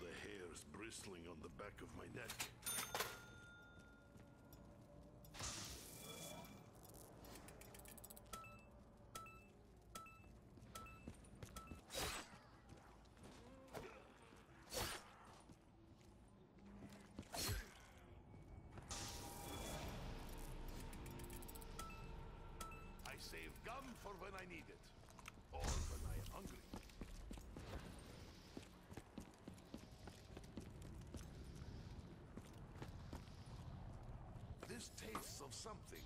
the hairs bristling on the back of my neck. I save gum for when I need tastes of something.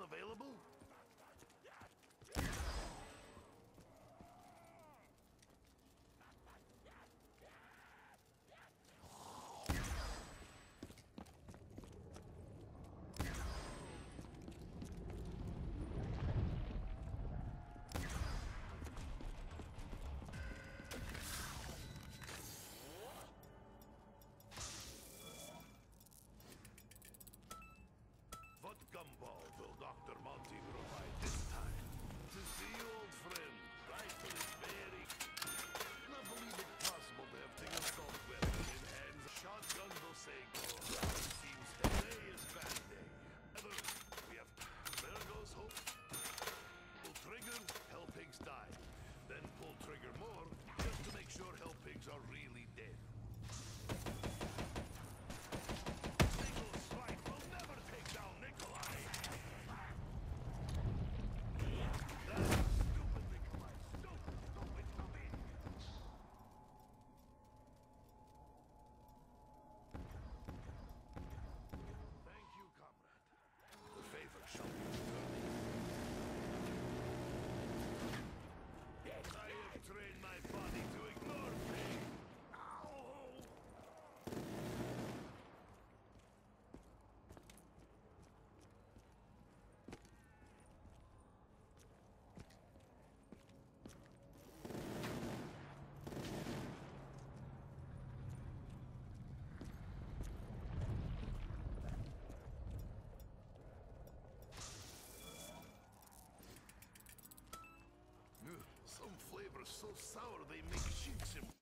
available? Emperor so sour they make sheets him.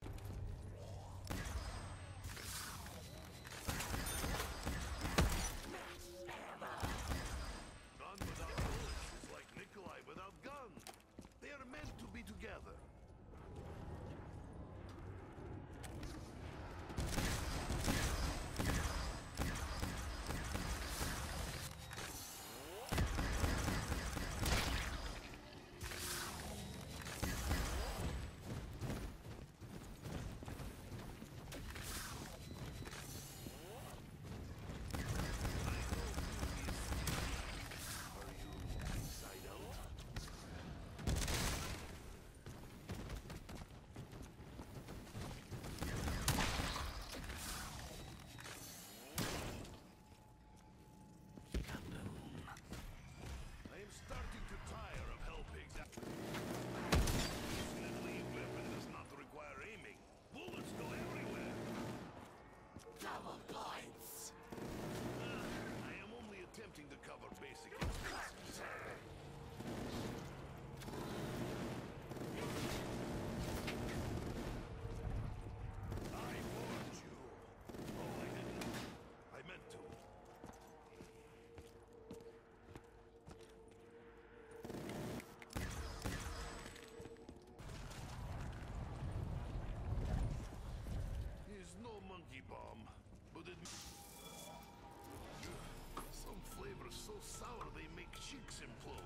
sour they make cheeks implode.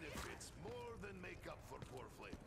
benefits more than make up for poor flavor.